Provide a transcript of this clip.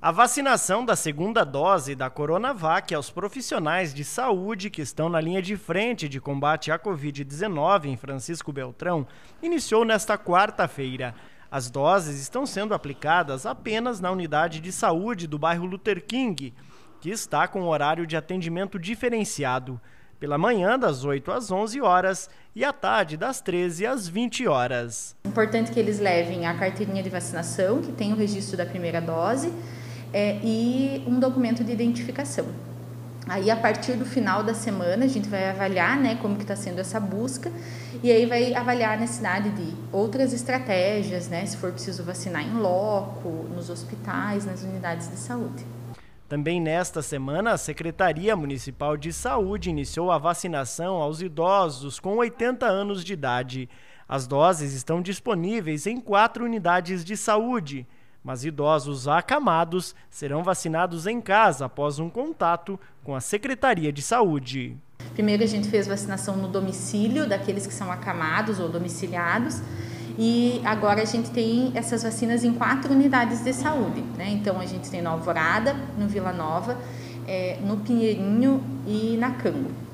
A vacinação da segunda dose da Coronavac aos profissionais de saúde que estão na linha de frente de combate à Covid-19 em Francisco Beltrão iniciou nesta quarta-feira. As doses estão sendo aplicadas apenas na unidade de saúde do bairro Luther King, que está com horário de atendimento diferenciado pela manhã das 8 às 11 horas e à tarde das 13 às 20 horas. Importante que eles levem a carteirinha de vacinação, que tem o registro da primeira dose, é, e um documento de identificação. Aí, a partir do final da semana, a gente vai avaliar né, como que está sendo essa busca e aí vai avaliar a necessidade de outras estratégias, né, se for preciso vacinar em loco, nos hospitais, nas unidades de saúde. Também nesta semana, a Secretaria Municipal de Saúde iniciou a vacinação aos idosos com 80 anos de idade. As doses estão disponíveis em quatro unidades de saúde, mas idosos acamados serão vacinados em casa após um contato com a Secretaria de Saúde. Primeiro, a gente fez vacinação no domicílio daqueles que são acamados ou domiciliados e agora a gente tem essas vacinas em quatro unidades de saúde. Né? Então a gente tem na Alvorada, no Vila Nova, é, no Pinheirinho e na Campo.